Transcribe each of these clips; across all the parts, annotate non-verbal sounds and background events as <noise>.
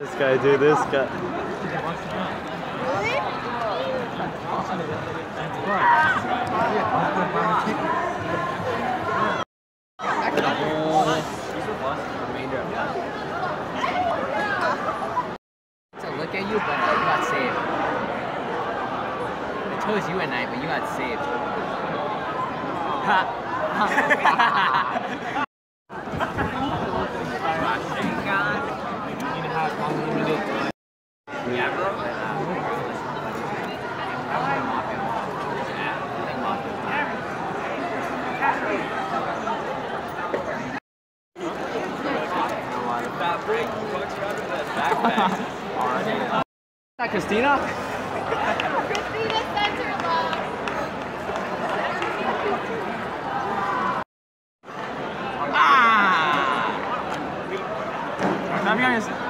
This guy, dude, this guy. to look at you, but uh, you got saved. I chose you at night, but you got saved. yeah, <laughs> <laughs> That Christina? Christina Center Love. Yeah,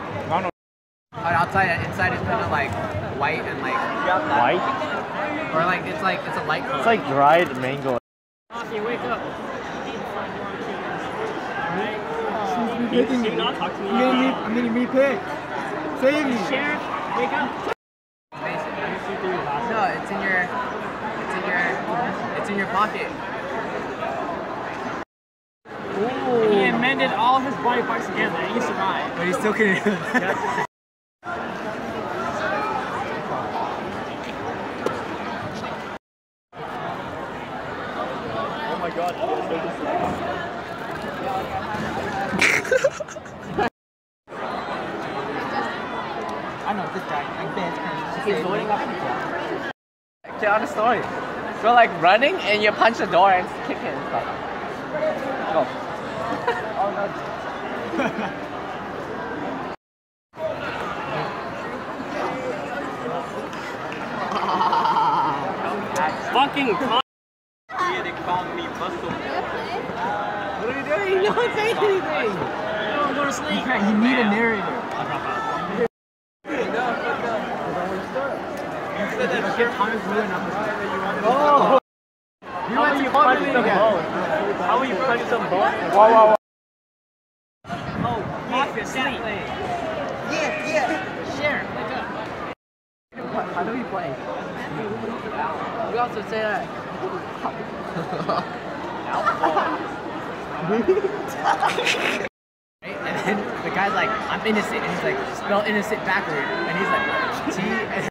On outside, inside is kind of like white and like, White? or like it's like it's a light color. It's like dried mango. Okay, wake up. Alright? Can you not talk to me? I'm getting repicked. Save me. Sheriff, wake up. No, it's in your, it's in your, it's in your pocket. He amended all his body parts together and he survived. But he still couldn't. <laughs> Oh my god. <laughs> I know this guy. Like Ben's He's loading up. Tell the story. So like running and you punch the door and kick it and stuff. Go. Oh, <laughs> Fucking con- What don't say anything. Don't go to sleep. You need a narrator. Oh. You went to punch them How will you punch some ball? Wow, wow, wow. Oh, off your sleep. Yeah, yeah. Sheriff, wake up. How do we play? We also say that. <laughs> Right? And then the guy's like, I'm innocent. And he's like, spell innocent backward. And he's like, T.